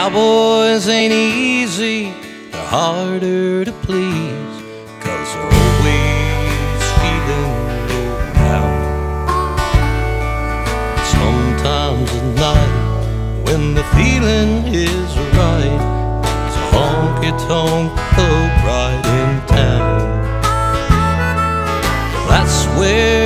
Cowboys ain't easy, they're harder to please, cause they're always feeling low down. Sometimes at night, when the feeling is right, there's a honky tonk pub right in town. That's where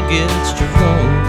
gets drunk,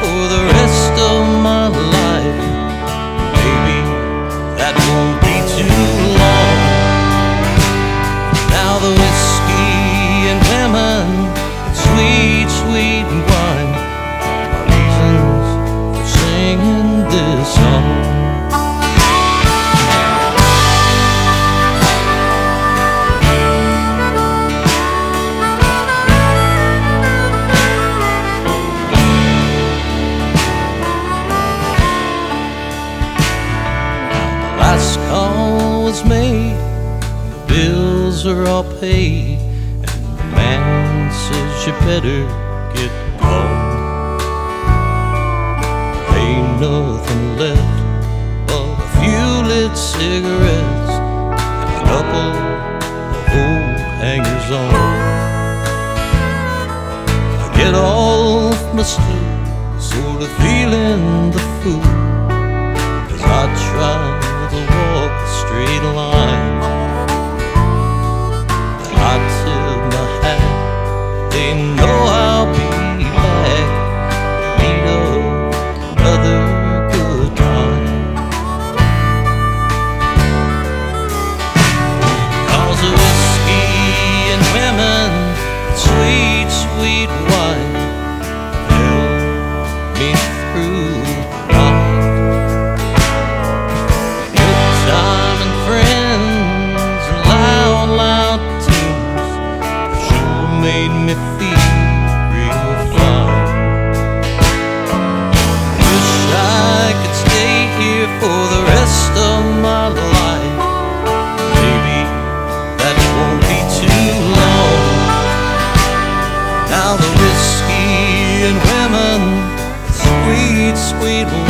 for the was made, the bills are all paid, and the man says you better get home. Ain't nothing left but a few lit cigarettes and a couple of old hangers on. I get off my stool, sort of feeling the fool. sweet wine fill me through night. Good time and friends, loud, loud tunes, sure made me feel. sweet